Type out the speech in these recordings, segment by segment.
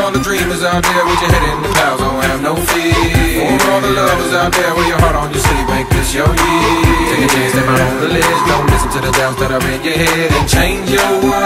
All the dreamers out there with your head in the clouds, don't have no fear. For all the lovers out there with your heart on your sleeve, make this your year. Take a chance, step out on the ledge, don't listen to the doubts that are in your head and change your world.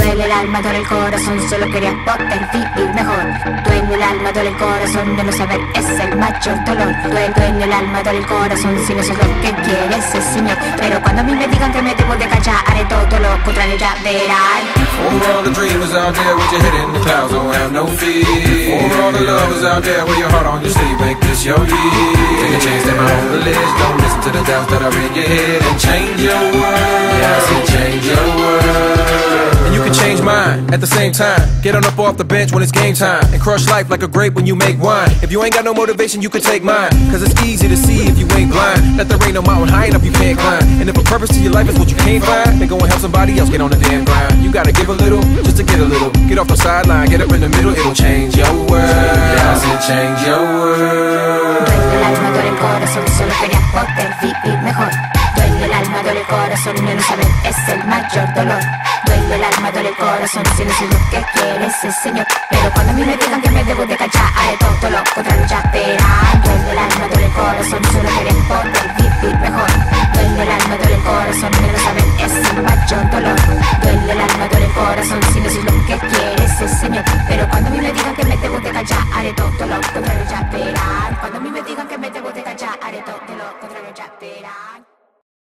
Duele el alma, duele el corazón, solo quería poder vivir mejor. Duele el alma, duele el corazón, de no saber es el mayor dolor. Duele, duele el alma, duele el corazón, si no sé lo que quiere ese señor. Pero cuando a mí me digan que me debo de callar, haré todo lo contrario, ya verán. For all the dreamers out there with your head in the clouds, don't have no fear. For all the lovers out there with your heart on your sleeve, make this your year. Take a chance, step out on the ledge, don't listen to the doubts that are in your head and change your world. Yeah, I said change your world. Mine at the same time. Get on up off the bench when it's game time and crush life like a grape when you make wine. If you ain't got no motivation, you can take mine. Cause it's easy to see if you ain't blind. That there ain't no mountain high enough you can't climb. And if a purpose to your life is what you can't find, then go and help somebody else get on the damn grind. You gotta give a little just to get a little. Get off the sideline, get up in the middle, it'll change your world. Yeah, I said change your world. El alma, duele el corazón, solo mejor. El alma, duele el corazón, no saber es el mayor dolor. Duele el alma, duele el corazón Si no sé lo que quieres, ese señor. Pero cuando a mí me digan que me debo de callar Haré todo lo contrario, ya verán Duele el alma, duele el corazón Solo quieren poder vivir mejor. Duele el alma, duele el corazón Me lo saben, es un macho dolor. Duele el alma, duele el corazón Si no sé lo que quieres, ese señor. Pero cuando a mí me digan que me debo de callar Haré todo lo contrario, ya verán Cuando a mí me digan que me debo de callar Haré todo lo contrario, ya verán